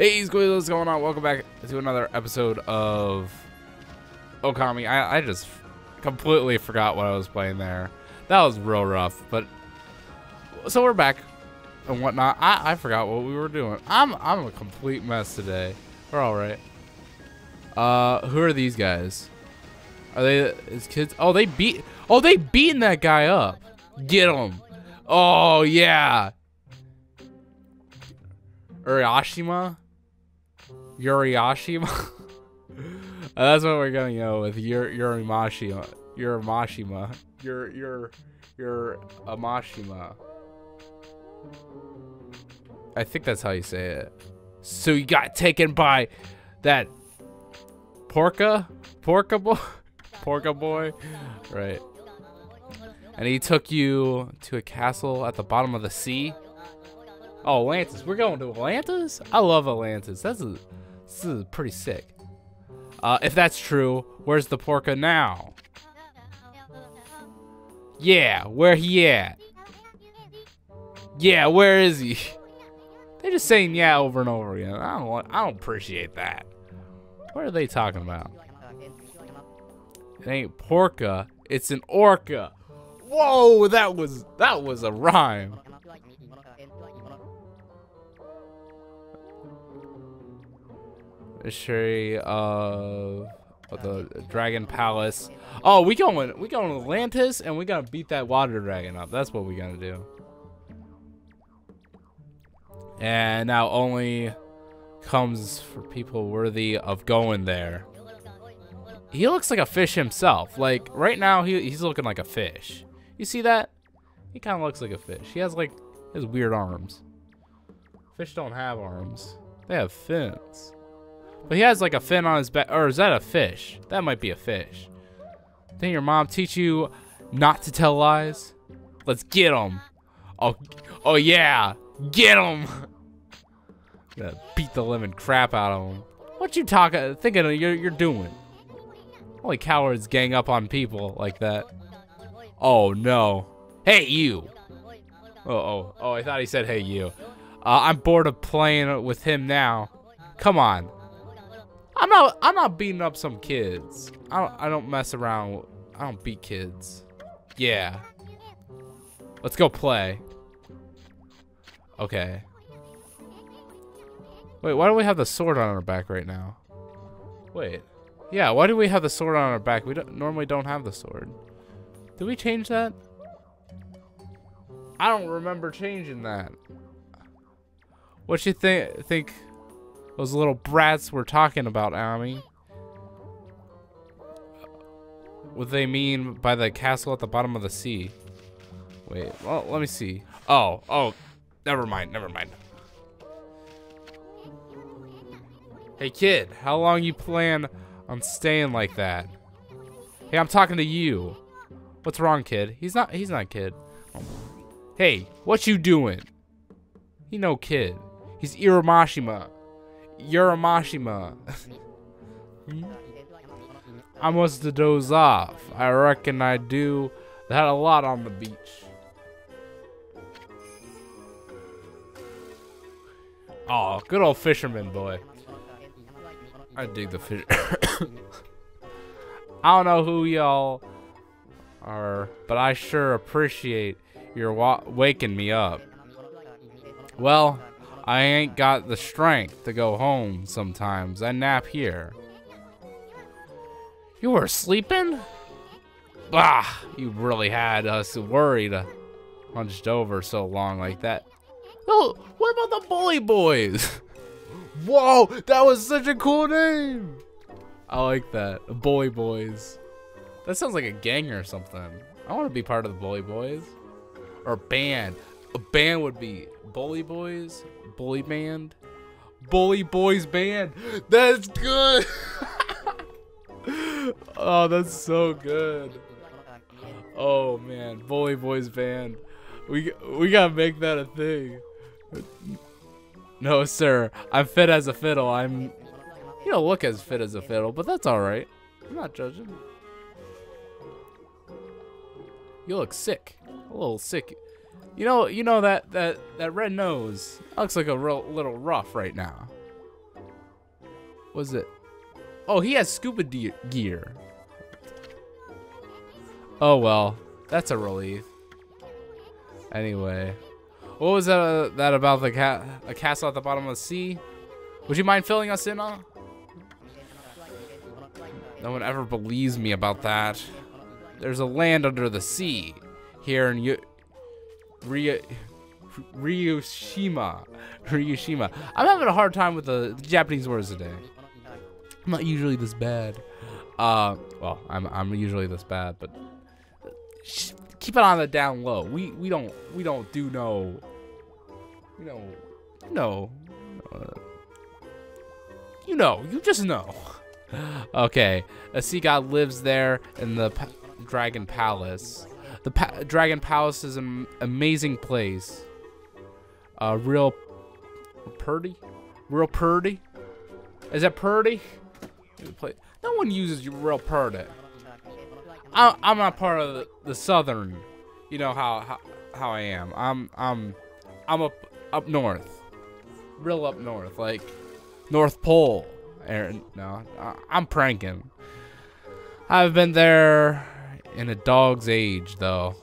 Hey, Squeeze, what's going on? Welcome back to another episode of Okami. I, I just completely forgot what I was playing there. That was real rough, but so we're back and whatnot. I, I forgot what we were doing. I'm I'm a complete mess today. We're all right. Uh, who are these guys? Are they his kids? Oh, they beat. Oh, they beating that guy up. Get him. Oh yeah. Uriashima? Uriashima? Uh, that's what we're gonna go with. Yur Yurimashima. Yurimashima. Uh, your your your Amashima. I think that's how you say it. So you got taken by that Porka? Porka boy? Porka boy? Right. And he took you to a castle at the bottom of the sea. Oh, Atlantis. We're going to Atlantis? I love Atlantis. That's a, this is pretty sick. Uh, if that's true, where's the Porka now? Yeah, where he at? Yeah, where is he? They're just saying yeah over and over again. I don't want, I don't appreciate that. What are they talking about? It ain't Porka, it's an orca. Whoa, that was that was a rhyme. Sherry, uh, the Dragon Palace. Oh, we going, we going to Atlantis, and we gotta beat that water dragon up. That's what we gotta do. And now only comes for people worthy of going there. He looks like a fish himself. Like right now, he, he's looking like a fish. You see that? He kind of looks like a fish. He has like his weird arms. Fish don't have arms. They have fins. But he has like a fin on his back. Or is that a fish? That might be a fish. Didn't your mom teach you not to tell lies? Let's get him. Oh, oh yeah. Get him. Beat the living crap out of him. What you talking, thinking you're, you're doing? Only cowards gang up on people like that. Oh no. Hey you. Oh, oh, oh, I thought he said hey you. Uh, I'm bored of playing with him now. Come on. I'm not I'm not beating up some kids. I don't I don't mess around. I don't beat kids. Yeah. Let's go play. Okay. Wait, why do we have the sword on our back right now? Wait. Yeah, why do we have the sword on our back? We don't, normally don't have the sword. Did we change that? I don't remember changing that. What you think think those little brats were talking about, Ammy? What they mean by the castle at the bottom of the sea? Wait, well, let me see. Oh, oh, never mind, never mind. Hey kid, how long you plan on staying like that? Hey, I'm talking to you. What's wrong, kid? He's not he's not kid. Hey, what you doing? He no kid. He's Irimashima. Yurimashima. I must have dozed off. I reckon I do that a lot on the beach. Oh, good old fisherman boy. I dig the fish. I don't know who y'all are, but I sure appreciate your waking me up. Well, I ain't got the strength to go home sometimes. I nap here. You were sleeping? Bah, you really had us worried. Hunched over so long like that. Oh, what about the bully boys? Whoa, that was such a cool name. I like that. Bully Boys. That sounds like a gang or something. I want to be part of the Bully Boys. Or band. A band would be Bully Boys, Bully Band, Bully Boys Band. That's good. oh, that's so good. Oh man, Bully Boys Band. We we gotta make that a thing. No, sir. I'm fit as a fiddle. I'm... You don't look as fit as a fiddle, but that's alright. I'm not judging. You look sick. A little sick. You know, you know that that that red nose looks like a real little rough right now. Was it? Oh, he has scuba gear. Oh well, that's a relief. Anyway, what was that, uh, that about the cat a castle at the bottom of the sea? Would you mind filling us in on? No one ever believes me about that. There's a land under the sea here in Yu- Ryu- Ryushima. Ryushima. I'm having a hard time with the, the Japanese words today. I'm not usually this bad. Uh, well, I'm I'm usually this bad, but keep it on the down low. We we don't we don't do no. You know, no. Uh, you know, you just know. okay, a sea god lives there in the pa- Dragon Palace. The pa- Dragon Palace is an amazing place. Uh, real purdy, real purdy. Is that purdy? No one uses real purdy. I, I'm not part of the, the southern. You know how, how how I am. I'm I'm I'm up up north, real up north, like North Pole. Aaron, no, I- I'm pranking. I've been there in a dog's age, though.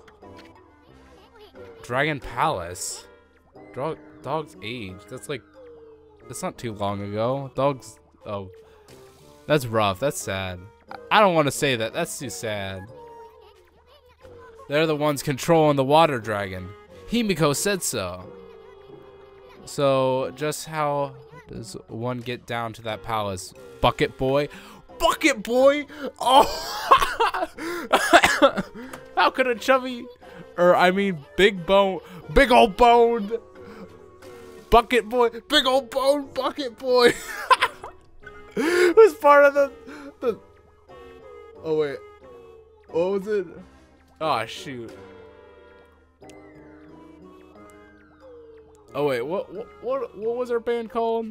Dragon Palace. Dog, dog's age. That's like, that's not too long ago. Dog's, oh, that's rough. That's sad. I- don't want to say that. That's too sad. They're the ones controlling the water dragon. Himiko said so. So, just how does one get down to that palace? Bucket boy? Bucket boy? Oh! how could a chubby, or I mean big bone, big old boned bucket boy, big old bone bucket boy was part of the, the, oh wait, what was it? Oh shoot. Oh wait, what what what, was our band called?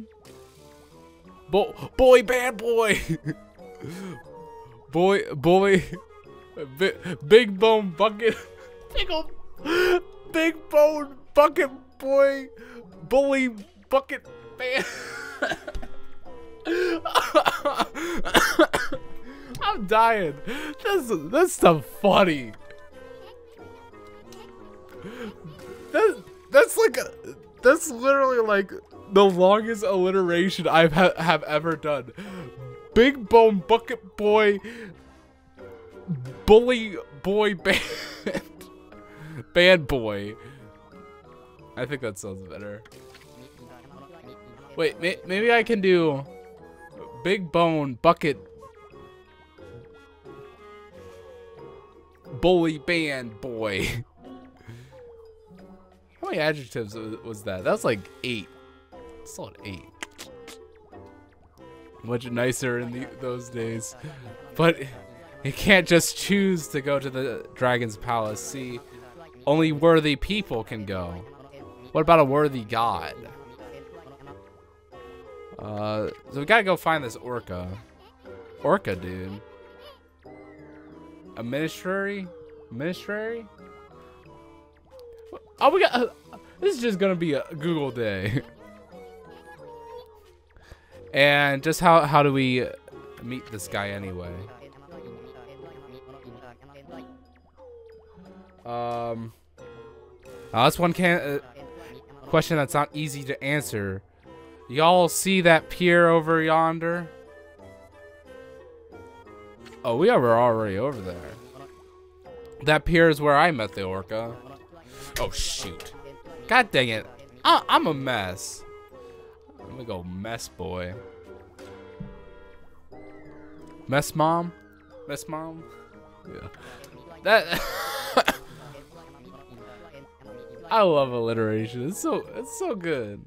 Bo boy band boy. boy boy big, big bone bucket big old big bone bucket boy bully bucket man. I'm dying. That's that's stuff funny. That that's like a, that's literally like the longest alliteration I've ha have ever done. Big bone bucket boy, bully boy band, band boy. I think that sounds better. Wait, may maybe I can do big bone bucket bully band boy. How many adjectives was- that? That was like eight. Solid eight. Much nicer in the, those days. But you can't just choose to go to the dragon's palace. See, only worthy people can go. What about a worthy god? Uh, so we gotta go find this orca. Orca, dude. A ministry? Ministry? Oh, we got. Uh, this is just gonna be a Google day. and just how how do we meet this guy anyway? Um, that's one can uh, question that's not easy to answer. Y'all see that pier over yonder? Oh, we are already over there. That pier is where I met the orca. Oh shoot! God dang it! I I'm a mess. I'm gonna go mess boy. Mess mom? Mess mom? Yeah. That I love alliteration. It's so it's so good.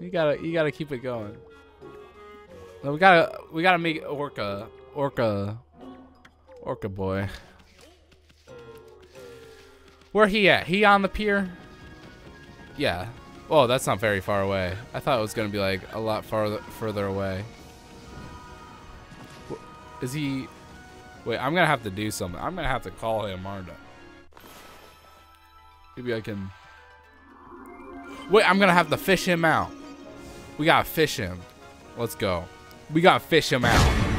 You gotta you gotta keep it going. No, we gotta we gotta make orca orca orca boy. Where he at? He on the pier? Yeah. Oh, that's not very far away. I thought it was gonna be like a lot farther further away. Is he? Wait, I'm gonna have to do something. I'm gonna have to call him, aren't? Maybe I can. Wait, I'm gonna have to fish him out. We gotta fish him. Let's go. We gotta fish him out.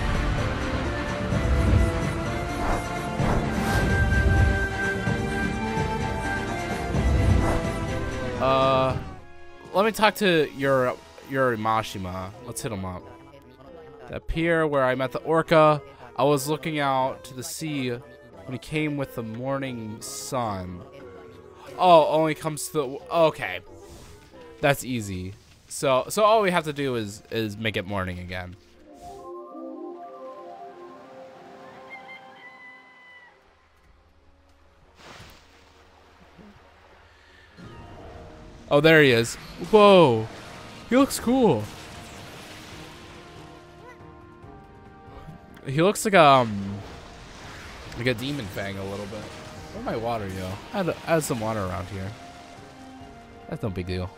Talk to your your Mashima. Let's hit him up. The pier where I met the orca. I was looking out to the sea when he came with the morning sun. Oh, only comes to the okay. That's easy. So so all we have to do is is make it morning again. Oh, there he is. Whoa. He looks cool. He looks like um like a demon fang a little bit. Where my water yo? I had, I had some water around here. That's no big deal.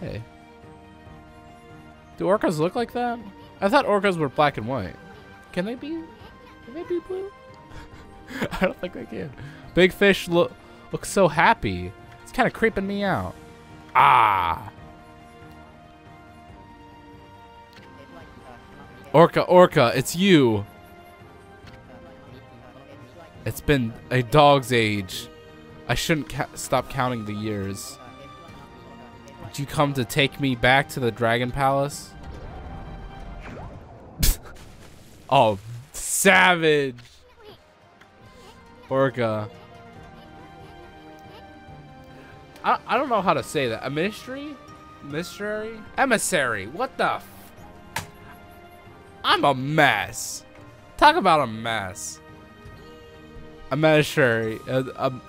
Hey. Do orcas look like that? I thought orcas were black and white. Can they be? Can they be blue? I don't think they can. Big fish look looks so happy. Kind of creeping me out. Ah. Orca, Orca, it's you. It's been a dog's age. I shouldn't stop counting the years. Did you come to take me back to the Dragon Palace? oh, savage. Orca. I, I don't know how to say that. A mystery? Mystery? Emissary. What the I'm a mess. Talk about a mess. A emissary. Uh, um,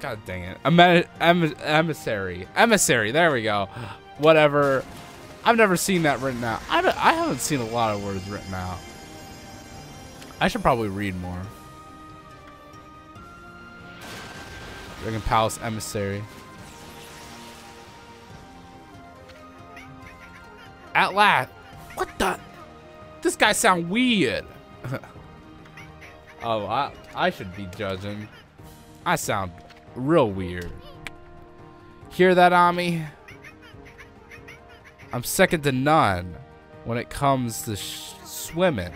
God dang it. A em emissary. Emissary. There we go. Whatever. I've never seen that written out. I, I haven't seen a lot of words written out. I should probably read more. Dragon Palace Emissary. At last. What the? This guy sound weird. oh, I, I should be judging. I sound real weird. Hear that, Ammy? I'm second to none when it comes to swimming.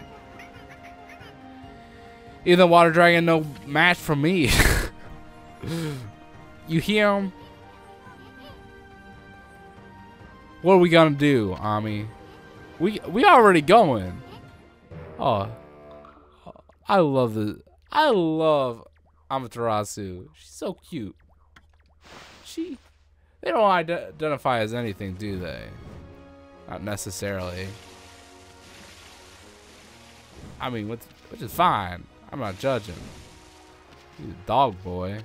Even water dragon no match for me. you hear him? What are we gonna do, Ammy? We we already going. Oh, I love the I love Amaterasu. She's so cute. She they don't identify as anything, do they? Not necessarily. I mean, which, which is fine. I'm not judging. He's a dog boy.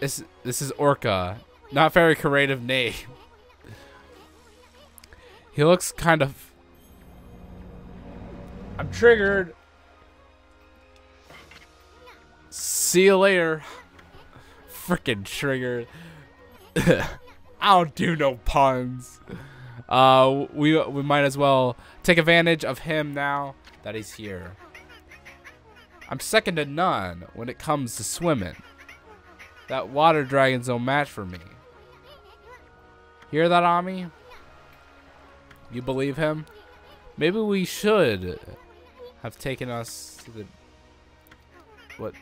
This this is Orca. Not very creative name. he looks kind of. I'm triggered. See you later. Freaking triggered. I don't do no puns. Uh, we we might as well take advantage of him now that he's here. I'm second to none when it comes to swimming. That water dragon's no match for me. Hear that, Ammy? You believe him? Maybe we should have taken us to the... What?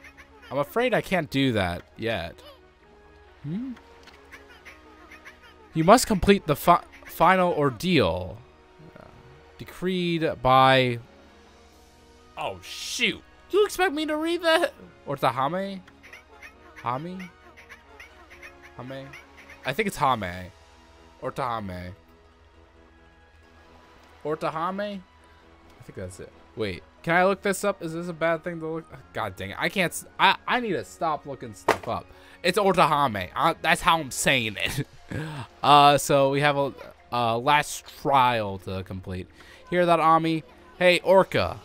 I'm afraid I can't do that yet. Hmm? You must complete the fi final ordeal. Uh, decreed by... Oh, shoot. Do You expect me to read that? Or Tahame? Hami? Hame? I think it's Hame. Or Tahame. Or Tahame? I think that's it. Wait, can I look this up? Is this a bad thing to look? God dang it. I can't. I, I need to stop looking stuff up. It's Ortahame. That's how I'm saying it. uh, so we have a uh, last trial to complete. Hear that, Ammy? Hey, Orca.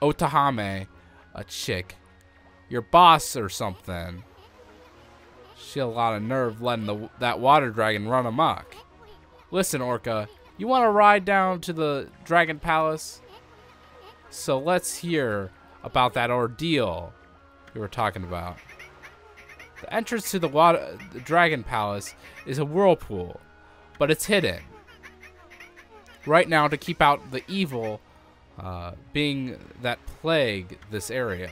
Otahame. A chick your boss or something. She had a lot of nerve letting the, that water dragon run amok. Listen, Orca, you want to ride down to the Dragon Palace? So let's hear about that ordeal we were talking about. The entrance to the, water, the Dragon Palace is a whirlpool, but it's hidden. right now to keep out the evil uh, being that plague this area.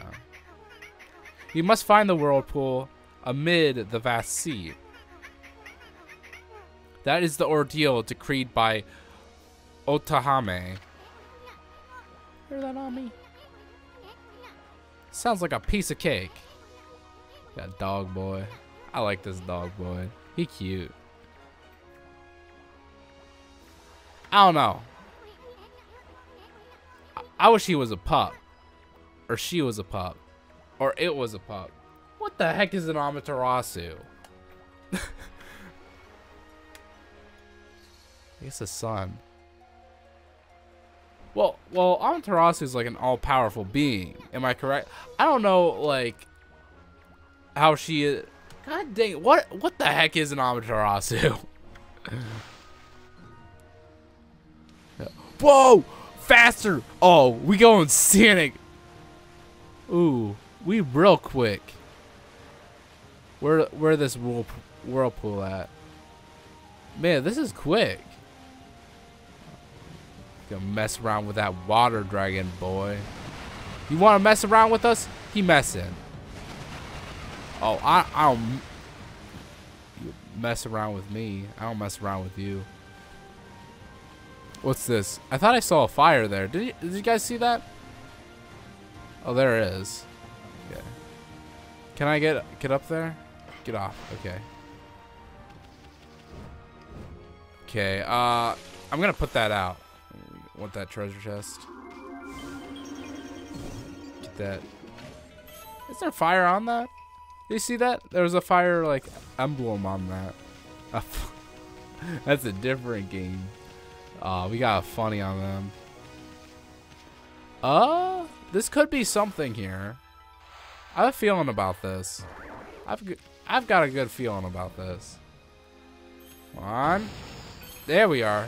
You must find the whirlpool amid the vast sea. That is the ordeal decreed by Otahame. Hear that on me? Sounds like a piece of cake. Got dog boy. I like this dog boy. He cute. I don't know. I, I wish he was a pup. Or she was a pup. Or it was a pup. What the heck is an Amaterasu? I guess a sun. Well, well, Amaterasu is like an all-powerful being. Am I correct? I don't know, like, how she is. God dang, what what the heck is an Amaterasu? Whoa! Faster! Oh, we going scenic. Ooh, we real quick. Where where this whirl, whirlpool at? Man, this is quick. Gonna mess around with that water dragon, boy. You want to mess around with us? He messing. Oh, I, I don't mess around with me. I don't mess around with you. What's this? I thought I saw a fire there. Did you, did you guys see that? Oh, there it is. Can I get get up there? Get off. Okay. Okay. Uh, I'm gonna put that out. Want that treasure chest? Get that. Is there fire on that? Did you see that? There was a fire like emblem on that. That's a different game. Uh, we got a funny on them. Uh, this could be something here. I have a feeling about this. I've I've got a good feeling about this. Come on. There we are.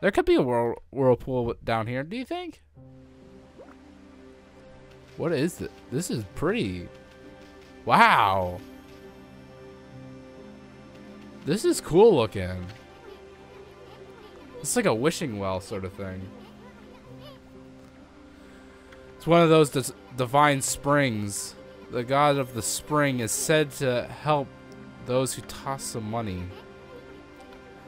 There could be a whirl whirlpool down here. Do you think? What is this? This is pretty. Wow. This is cool looking. It's like a wishing well sort of thing. It's one of those divine springs. The god of the spring is said to help those who toss some money.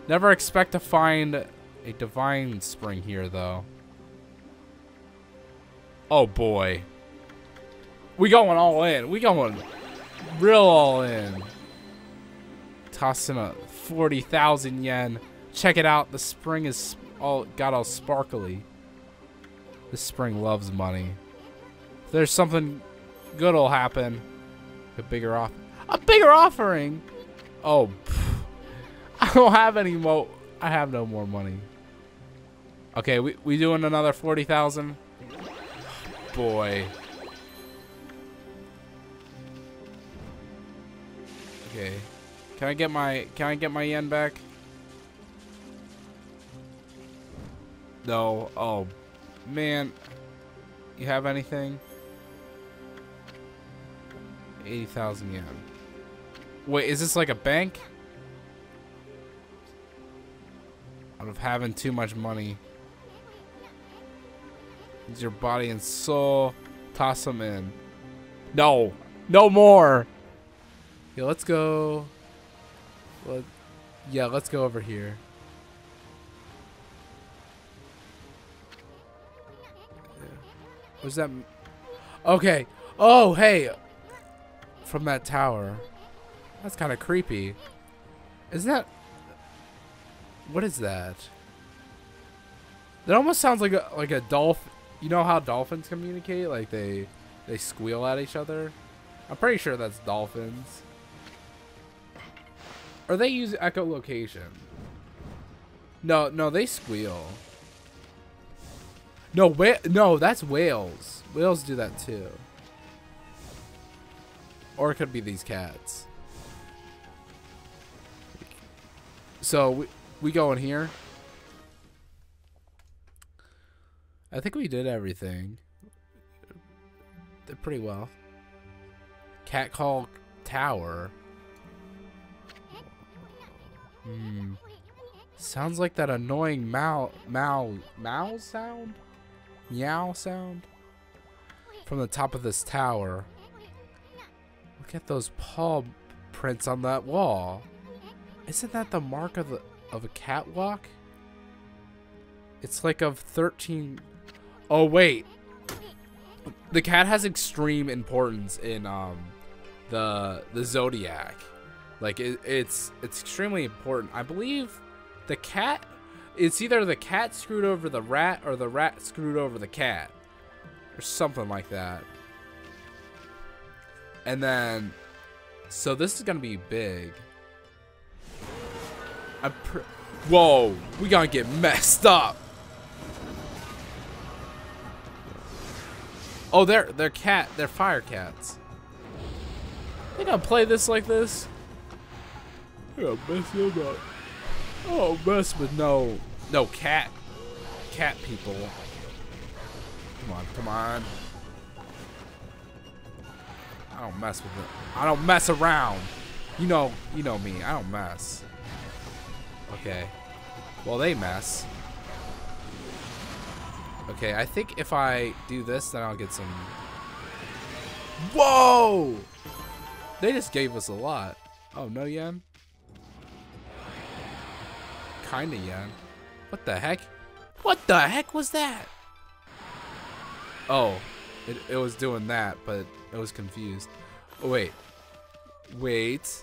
Never expect to find a divine spring here, though. Oh, boy. We going all in. We going real all in. Tossing a 40,000 yen. Check it out. The spring is all got all sparkly. This spring loves money. There's something good'll happen. A bigger off a bigger offering. Oh, pff. I don't have any more. I have no more money. Okay, we we doing another forty thousand. Boy. Okay. Can I get my can I get my yen back? No. Oh, man. You have anything? 80,000 yen. Wait, is this like a bank? Out of having too much money. Use your body and soul. Toss them in. No. No more. Yeah, let's go. Let, yeah, let's go over here. What's that? Okay. Oh, hey. From that tower. That's kind of creepy. Isn't that? What is that? That almost sounds like a like a dolphin. You know how dolphins communicate? Like they they squeal at each other. I'm pretty sure that's dolphins. Or they use echolocation. No, no, they squeal. No, wh no, that's whales. Whales do that too. Or it could be these cats. So we we go in here. I think we did everything. Pretty well. Cat call tower. Hmm. Sounds like that annoying Mao Mao Mao sound? Meow sound? From the top of this tower. Look at those paw prints on that wall. Isn't that the mark of the of a catwalk? It's like of 13 Oh wait. The cat has extreme importance in um the the zodiac. Like it, it's it's extremely important. I believe the cat it's either the cat screwed over the rat or the rat screwed over the cat or something like that. And then so this is to be big. I'm Whoa, we to get messed up. Oh, they're they're cat, they're fire cats. They gonna play this like this? Yeah, mess them up. Oh, mess with no, no cat, cat people. Come on, come on. I don't mess with it. I don't mess around. You know, you know me. I don't mess. Okay. Well, they mess. Okay, I think if I do this, then I'll get some... Whoa! They just gave us a lot. Oh, no yen? Kinda yen. What the heck? What the heck was that? Oh, it, it was doing that, but it was confused. Oh, wait. Wait.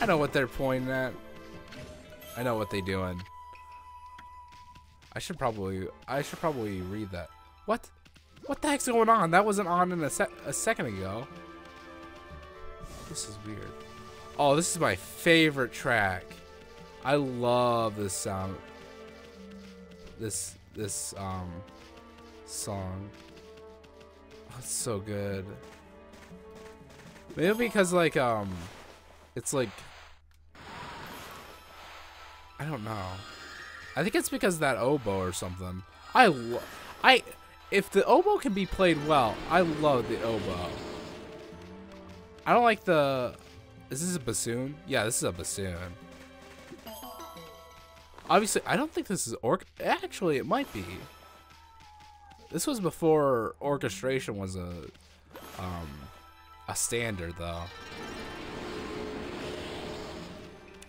I know what they're pointing at. I know what they're doing. I should probably, I should probably read that. What? What the heck's going on? That wasn't on in a, sec a second ago. This is weird. Oh, this is my favorite track. I love this sound. This, this, um, song. It's so good. Maybe because, like, um, it's like, I don't know. I think it's because that oboe or something. I, I, if the oboe can be played well, I love the oboe. I don't like the, is this a bassoon? Yeah, this is a bassoon. Obviously, I don't think this is orc. Actually, it might be. This was before orchestration was a, um, a standard though.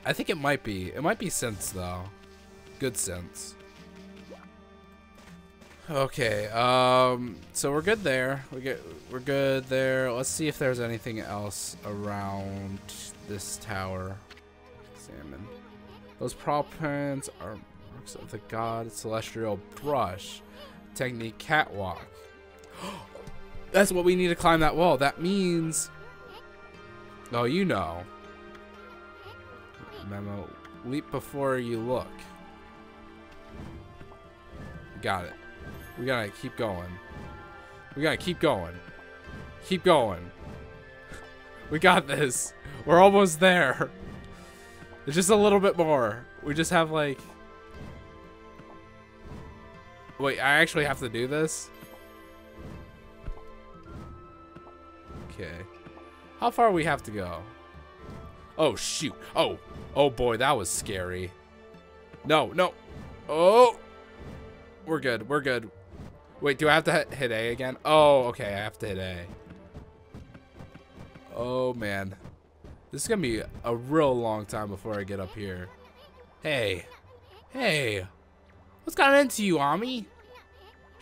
I think it might be. It might be synths though good sense. Okay, um, so we're good there. We get, we're good there. Let's see if there's anything else around this tower. Examine. Those prop prints are marks of the god celestial brush. Technique catwalk. That's what we need to climb that wall. That means, oh, you know. Memo, leap before you look. Got it. We gotta keep going. We gotta keep going. Keep going. We got this. We're almost there. It's just a little bit more. We just have like... Wait, I actually have to do this? Okay. How far we have to go? Oh, shoot. Oh. Oh, boy, that was scary. No, no. Oh! We're good. We're good. Wait, do I have to hit A again? Oh, okay. I have to hit A. Oh, man. This is to be a real long time before I get up here. Hey. Hey. What's gotten into you, Ammy?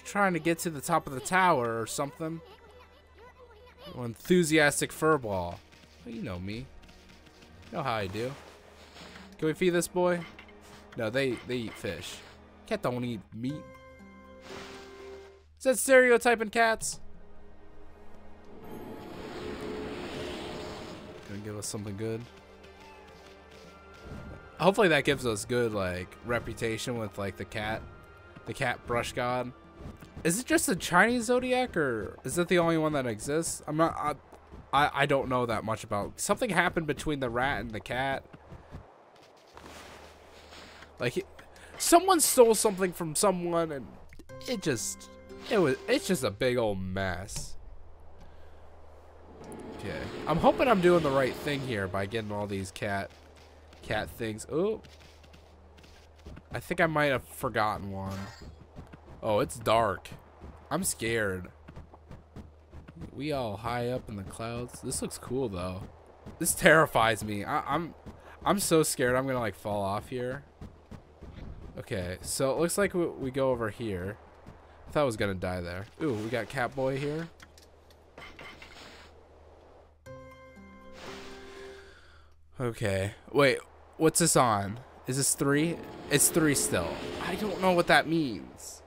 Trying to get to the top of the tower or something? Oh, enthusiastic furball. Well, you know me. You know how I do. Can we feed this boy? No, they, they eat fish. Cat don't eat meat. Is that stereotyping cats? Gonna give us something good. Hopefully that gives us good like reputation with like the cat, the cat brush god. Is it just a Chinese zodiac or is it the only one that exists? I'm not. I, I, I don't know that much about. Something happened between the rat and the cat. Like someone stole something from someone and it just it was it's just a big old mess okay i'm hoping i'm doing the right thing here by getting all these cat cat things oh I think I might have forgotten one. Oh, it's dark. I'm scared. We all high up in the clouds. This looks cool though. This terrifies me. I, I'm, I'm so scared. I'm gonna like fall off here. Okay, so it looks like we, we go over here. I thought I was gonna die there. Ooh, we got Catboy here. Okay. Wait, what's this on? Is this three? It's three still. I don't know what that means.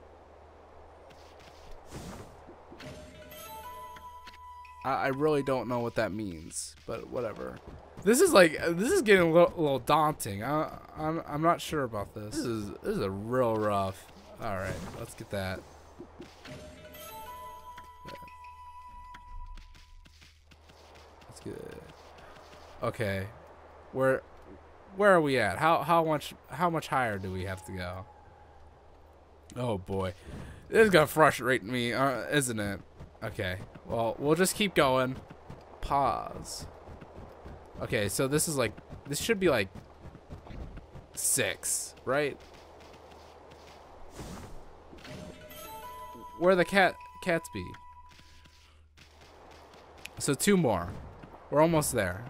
I, I really don't know what that means, but whatever. This is like this is getting a little, a little daunting. I, I'm I'm not sure about this. This is this is a real rough. All right, let's get that. That's good. Okay, where where are we at? How how much how much higher do we have to go? Oh boy, this is gonna frustrate me, uh, isn't it? Okay, well we'll just keep going. Pause. Okay, so this is like this should be like six, right? Where the cat cats be? So two more. We're almost there.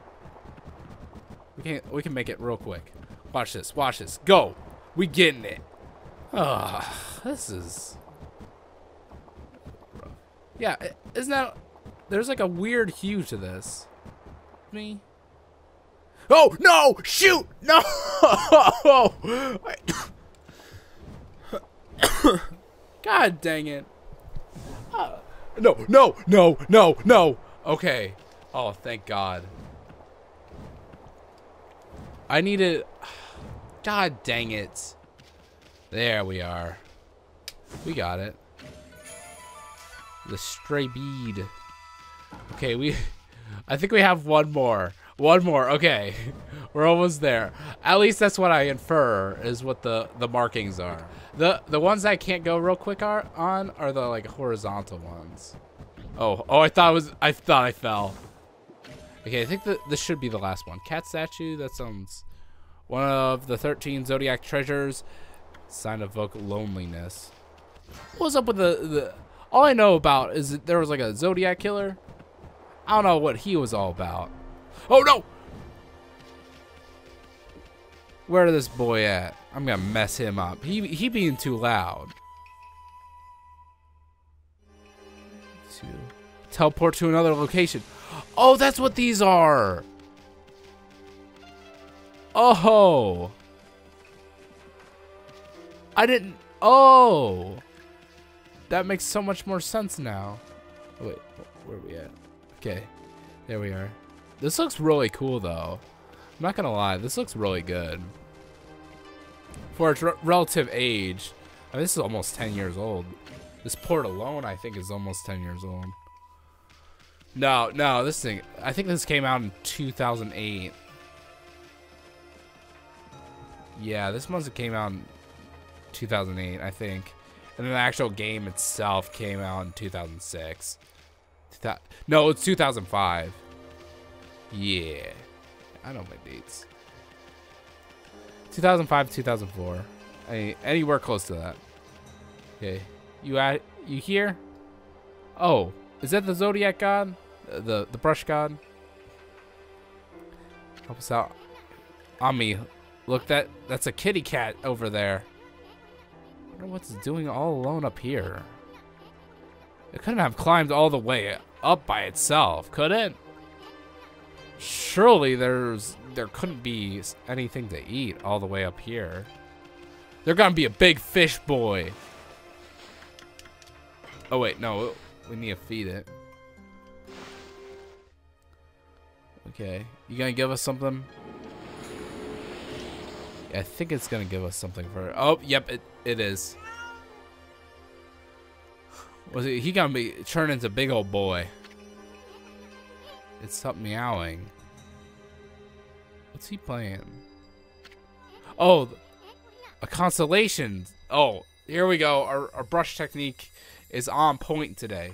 We can we can make it real quick. Watch this. Watch this. Go. We getting it. Oh, this is. Yeah, isn't that? There's like a weird hue to this. Me. Oh no! Shoot! No! God dang it! Uh, no! No! No! No! No! Okay. Oh, thank God. I need needed... God dang it. There we are. We got it. The stray bead. Okay, we... I think we have one more. One more. Okay. We're almost there. At least that's what I infer is what the, the markings are. The the ones I can't go real quick are, on are the like horizontal ones. Oh, oh, I thought it was, I thought I fell. Okay, I think that this should be the last one. Cat statue, that sounds... One of the 13 zodiac treasures. Sign of evoke loneliness. What's up with the, the... All I know about is that there was like a zodiac killer. I don't know what he was all about. Oh, no! Where this boy at? I'm gonna mess him up. He, he being too loud. To teleport to another location. Oh, that's what these are. Oh. I didn't. Oh. That makes so much more sense now. Wait, where are we at? Okay, there we are. This looks really cool, though. I'm not gonna lie, this looks really good. For its re relative age, I mean, this is almost 10 years old. This port alone, I think, is almost 10 years old. No, no, this thing, I think this came out in 2008. Yeah, this must have came out in 2008, I think. And then the actual game itself came out in 2006. No, it's 2005. Yeah. I know my dates. 2005, 2004. Any, anywhere close to that. Okay. You at you here? Oh, is that the Zodiac God? The the brush god? Help us out. Me. Look, that that's a kitty cat over there. I wonder what's doing all alone up here. It couldn't have climbed all the way up by itself, could it? Surely there's there couldn't be anything to eat all the way up here. They're gonna be a big fish boy. Oh wait, no, we need to feed it. Okay, you gonna give us something? I think it's gonna give us something for. Oh, yep, it it is. Was it? He gonna be turn into big old boy. It's something meowing. What's he playing? Oh, a constellation. Oh, here we go. Our, our brush technique is on point today.